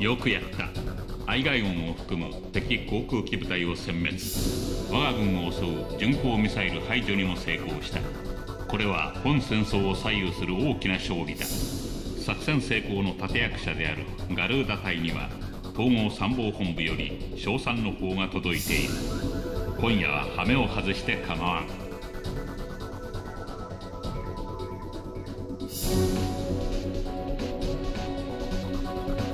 よくやった。愛外軍を含む敵航空機部隊を殲滅。我が軍を襲う巡航ミサイル排除にも成功した。これは本戦争を左右する大きな勝利だ。作戦成功の立役者であるガルーダ隊には統合参謀本部より賞賛の方が届いている。今夜は羽目を外して構わん。